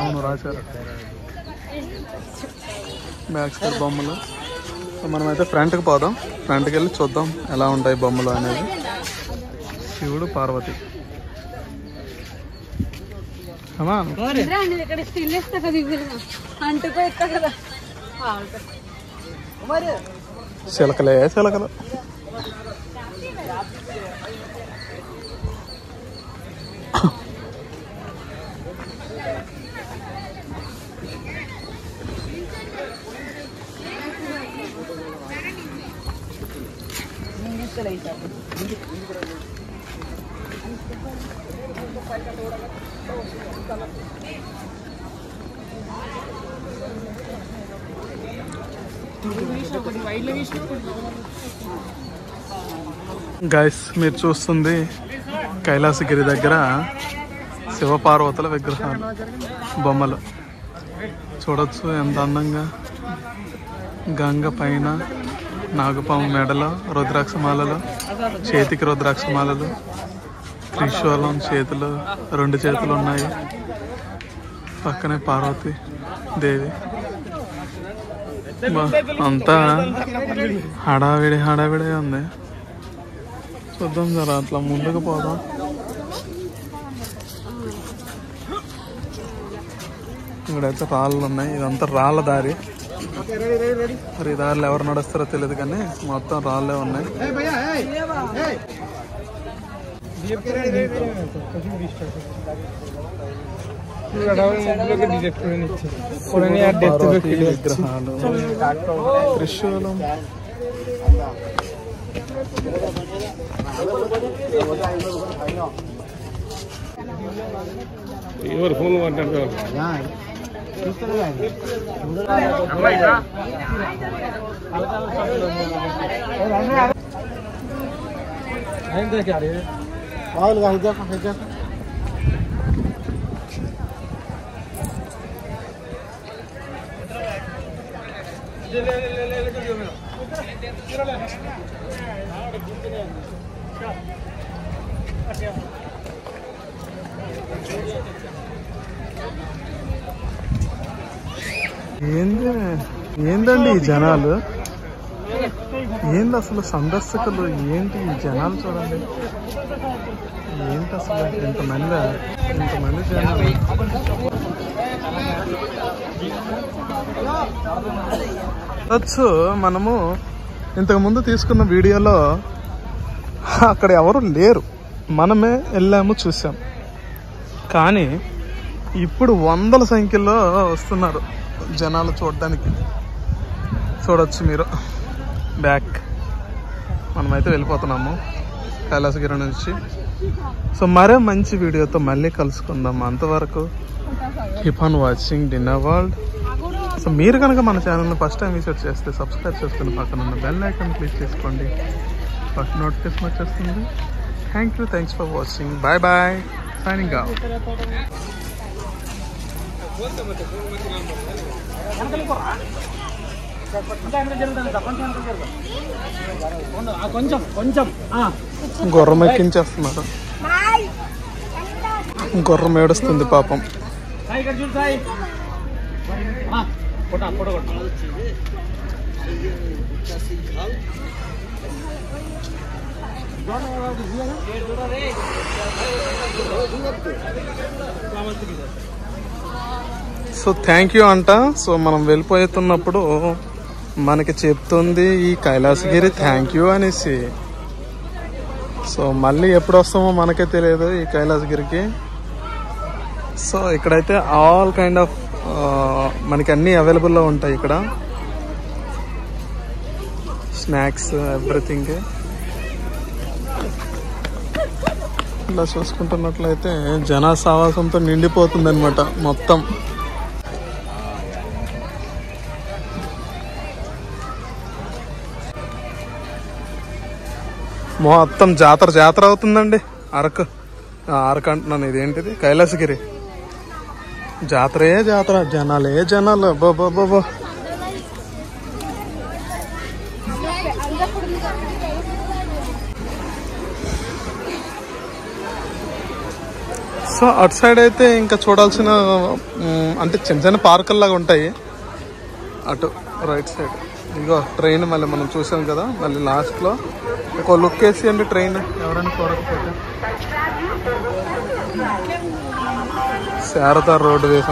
అవును రాశారు. Back side బొమ్మలు. సో మనమైతే ఫ్రంట్కి పోదాం. ఫ్రంట్కి వెళ్ళి చూద్దాం ఎలా ఉంటాయి బొమ్మలు అనేది. శివుడు పార్వతి. అమ్మా రండి ఇక్కడ స్టిల్ ఇస్తా కదా ఇవి అంటుకో ఇస్తా కదా చిలకలే చిలకలు గైస్ మీరు చూస్తుంది కైలాసగిరి దగ్గర శివపార్వతుల విగ్రహాలు బొమ్మలు. చూడొచ్చు ఎంత అందంగా గంగ పైన నాగపాము మెడలో రుద్రాక్షమాలలో చేతికి రుద్రాక్షమాలలు త్రిశూలం చేతులు రెండు చేతులు ఉన్నాయి. పక్కనే పార్వతి దేవి. అంతా హడావిడి హడావిడి ఉంది. చూద్దాం జరా అట్లా ముందుకు పోదాం. ఇక్కడైతే రాళ్ళు ఉన్నాయి ఇదంతా రాళ్ళ దారి. దారిలో ఎవరు నడుస్తారో తెలియదు కానీ మొత్తం రాళ్ళే ఉన్నాయి. పార్వతీ విగ్రహాలు త్రిశూలం ఎవరు ఫోన్ और गाड़ी देखो देखो ले ले ले ले ले कर दो मेरा तेरा ले हां और घूम के ले अच्छा अच्छा ఏంది? ఏందండి ఈ జనాలు? ఏంది అసలు సందర్శకులు? ఏంటి ఈ జనాలు చూడండి? ఏంటి అసలు ఇంతమంది ఇంతమంది జనాలు? వచ్చు మనము ఇంతకుముందు తీసుకున్న వీడియోలో అక్కడ ఎవరు లేరు. మనమే వెళ్ళాము చూసాం కానీ ఇప్పుడు వందల సంఖ్యలో వస్తున్నారు జనాలు చూడడానికి. చూడొచ్చు మీరు. బ్యాక్ మనమైతే వెళ్ళిపోతున్నాము కైలాసగిరి నుంచి. సో మరో మంచి వీడియోతో మళ్ళీ కలుసుకుందాం అంతవరకు. Keep on watching dinner world so మీరు కనుక మన ఛానల్ని ఫస్ట్ టైం విజిట్ చేస్తే సబ్స్క్రైబ్ చేసుకుని పక్కన ఉన్న బెల్ ఐకాన్ క్లిక్ చేసుకోండి. ఫస్ట్ నోటిఫికేషన్ వచ్చేస్తుంది. Thank you thanks for watching bye bye signing out కొంచెం కొంచెం గుర్రం ఎక్కించేస్తున్నారు గుర్రం ఏడుస్తుంది పాపం. చూడాలి సో థ్యాంక్ యూ అంట. సో మనం వెళ్ళిపోతున్నప్పుడు మనకి చెప్తుంది ఈ కైలాసగిరి థ్యాంక్ యూ అనేసి. సో మళ్ళీ ఎప్పుడు వస్తామో మనకే తెలియదు ఈ కైలాసగిరికి. సో ఇక్కడైతే ఆల్ కైండ్ ఆఫ్ మనకి అన్నీ అవైలబుల్లో ఉంటాయి ఇక్కడ. స్నాక్స్ ఎవ్రీథింగ్ ఇలా చూసుకుంటున్నట్లయితే జన సావాసంతో నిండిపోతుంది అనమాట మొత్తం. మొత్తం జాతర జాతర అవుతుందండి. అరకు. అరకు అంటున్నాను ఇదేంటిది? కైలాసగిరి. జాతరే జాతర. జనాలే జనాలు. బాబో సో అటు సైడ్ అయితే ఇంకా చూడాల్సిన అంటే చిన్న చిన్న పార్కుల్లాగా ఉంటాయి. అటు రైట్ సైడ్. ఇదిగో ట్రైన్ మళ్ళీ మనం చూసాం కదా మళ్ళీ లాస్ట్లో. ఒక లుక్ వేసి ట్రైన్ ఎవరైనా చూడకపోతే. శారదా రోడ్డు వేసి